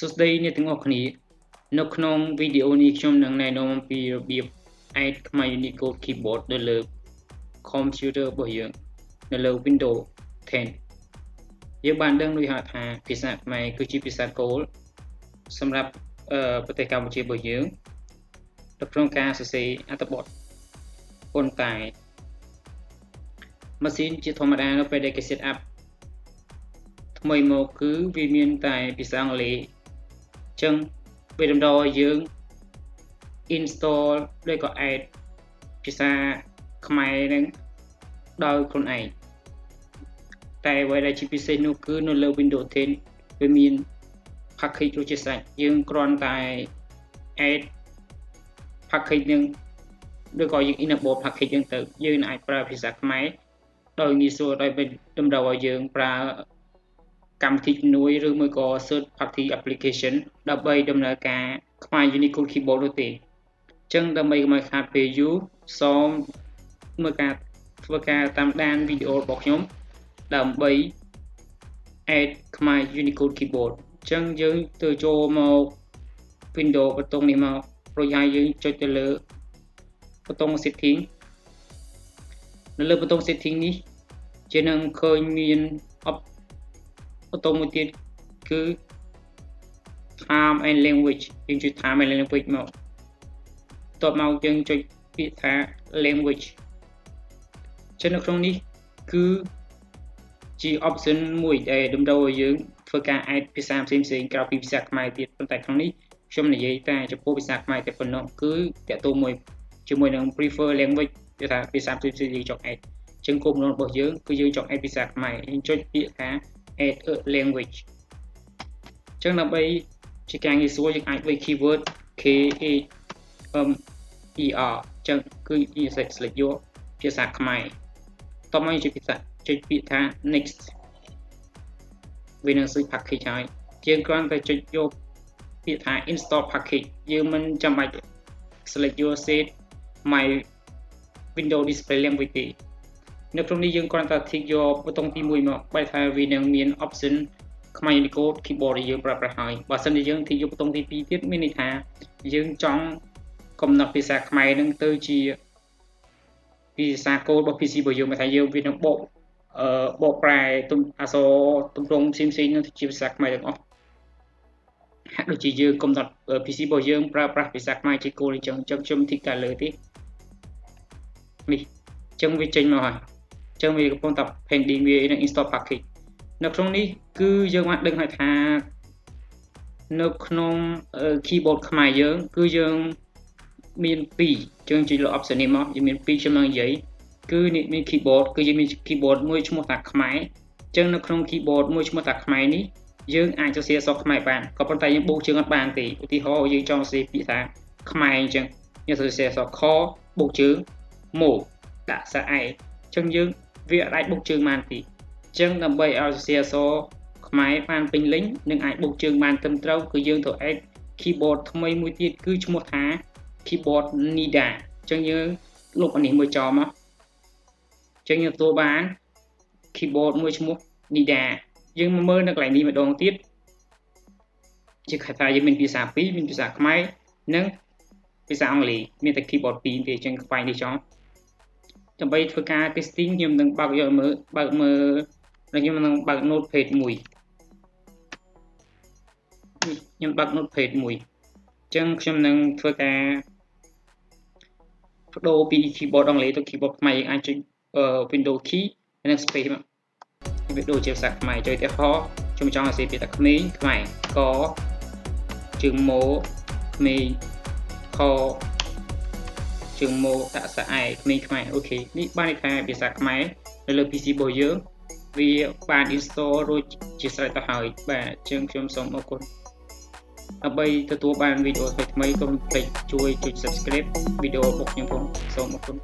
ស្តីអ្នកទាំងអស់គ្នា នៅក្នុងវីដេអូនេះខ្ញុំនឹងណែនាំអំពីរបៀប add ខ្មែរ Unicode keyboard នៅលើ computer របស់យើងនៅលើ Windows 10យើងបានដឹងដូចហៅថាភាសាខ្មែរគឺជាភាសាគោលសម្រាប់ប្រទេសកម្ពុជារបស់យើងនៅក្នុងការសរសេរអត្ថបទប៉ុន្តែម៉ាស៊ីនជាធម្មតានៅពេលដែលគេ set up ថ្មីមកគឺវាមានតែភាសាអង់គ្លេស ចឹងវាតម្រូវឲ្យយើង install ឬក៏ add ភាសាខ្មែរនឹងដោយខ្លួនឯងតែអ្វីដែលជាពិសេសនោះគឺនៅលើ Windows 10វាមាន package ដូចជាស្រេចយើងគ្រាន់តែ add package នឹងឬក៏យើង enable package ហ្នឹងទៅយើងអាចប្រើភាសាខ្មែរដោយងាយស្រួលដោយតម្រូវឲ្យយើងប្រើ កម្មវិធីជំនួយឬមួយក៏ third party application ដើម្បីដំណើរការខ្មែរ Unicode keyboard នោះទេអញ្ចឹងដើម្បីកុំឲ្យខាតពេលយូរសូមមើលការធ្វើការតាមដានវីដេអូរបស់ខ្ញុំដើម្បី add ខ្មែរ Unicode keyboard អញ្ចឹងយើងទៅចូលមក Windows បតុងនេះមករួចហើយយើងចុចទៅលើបតុង setting នៅលើបតុង setting នេះជានឹងឃើញមាន បតុងមួយទៀតគឺ time and language យើងចុច time and language មកតបមកយើងចុចពាក្យថា language ចឹងនៅក្នុងនេះគឺជា option មួយដែលតម្រូវឲ្យយើងធ្វើការ add ភាសាផ្សេងផ្សេងក្រៅពីភាសាខ្មែរទៀតប៉ុន្តែក្នុងនេះខ្ញុំនិយាយតែចំពោះភាសាខ្មែរតែប៉ុណ្ណោះគឺតកតមួយជាមួយនឹង prefer language គឺថាភាសាផ្សេងផ្សេងយើងចង់ add ចឹងគោលបំណងរបស់យើងគឺយើងចង់ add ភាសាខ្មែរយើងចុចពាក្យថា add a language ចឹងដើម្បីជាការងាយស្រួលយើងអាចវេ keyword k a m e r ចឹងគឺយើង select យកភាសាខ្មែរតមកជាភាសាចុចពាក្យថា next វានឹងសុយ package ហើយយើងគ្រាន់តែចុចយកពាក្យថា install package យើងមិនចាំបាច់ select your set my window display language ទេ នៅក្នុងនេះយើងគ្រាន់តែ tick យកប៊ូតុងទី1មកបែរថាវានឹងមាន option ខ្មែរ Unicode keyboard ដែលយើងប្រើប្រាស់ហើយបើសិនជាយើង tick យកប៊ូតុងទី2ទៀតមានន័យថាយើងចង់កំណត់ភាសាខ្មែរនឹងទៅជាភាសាគោលរបស់ PC របស់យើងមកថាយើងវានឹងបកអឺបកប្រែទំអក្សរទម្រង់ផ្សេងផ្សេងនឹងជាភាសាខ្មែរទាំងអស់ហាក់ដូចជាយើងកំណត់ PC របស់យើងប្រើប្រាស់ភាសាខ្មែរជាគោលអញ្ចឹងអញ្ចឹងខ្ញុំ tick តែលើទេនេះអញ្ចឹងវាចេញមកហើយអញ្ចឹងវាកំពុងតែ pending វានឹង install package នៅក្នុងនេះគឺយើងបានដឹងហើយថានៅក្នុង keyboard ខ្មែរយើងគឺយើងមាន2យើងជិះលើ option នេះមកយើងមាន2ខ្ញុំនឹងនិយាយគឺនេះមាន keyboard គឺយើងមាន keyboard មួយឈ្មោះថាខ្មែរអញ្ចឹងនៅក្នុង keyboard មួយឈ្មោះថាខ្មែរនេះយើងអាចសរសេរអក្សរខ្មែរបានក៏ប៉ុន្តែយើងបូកជើងអត់បានទេឧទាហរណ៍យើងចង់សរសេរពាក្យថាខ្មែរអញ្ចឹងយើងសរសេរអក្សរខបូកជើងមកដាក់សរអែអញ្ចឹងយើង វាអាចបុកជើងបានទីអញ្ចឹងដើម្បីឲ្យសរសេរអក្សរខ្មែរបានពេញលេញនិងអាចបុកជើងបានត្រឹមត្រូវគឺយើងត្រូវ add keyboard ថ្មីមួយទៀតគឺឈ្មោះថា keyboard Nida អញ្ចឹងយើងលុបអានេះមួយចោលមកអញ្ចឹងយើងទទួលបាន keyboard មួយឈ្មោះ Nida យើងមកមើលនៅកន្លែងនេះម្ដងទៀតជាខថាយើងមានភាសា2មានភាសាខ្មែរនិងភាសាអង់គ្លេសមានតែ keyboard 2ទេអញ្ចឹងខ្វែងនេះចោល ដើម្បីធ្វើការ testing ខ្ញុំនឹងបើកយកមើលបើកមើលហើយខ្ញុំនឹងបើក notepad មួយខ្ញុំបើក notepad មួយអញ្ចឹងខ្ញុំនឹងធ្វើការបដូរពី keyboard អង់គ្លេសទៅ keyboard ខ្មែរយើងអាចចុច Windows key និង space មកវាដូចជាភាសាខ្មែរចុចទៅហោខ្ញុំចង់ឲ្យសេពាក្យថាក្មេងខ្មែរកជើងម៉ូក្មេងខ ជើងម៉ូដាក់ស្អែក្មេងខ្មែរអូខេនេះបានន័យថាភាសាខ្មែរនៅលើ PC របស់យើងវាបាន install រួចជាស្រេចទៅហើយបាទអញ្ចឹងខ្ញុំសូមអរគុណដើម្បីទទួលបានវីដេអូថ្មីៗកុំភ្លេចជួយចុច Subscribe វីដេអូរបស់ខ្ញុំផងសូមអរគុណ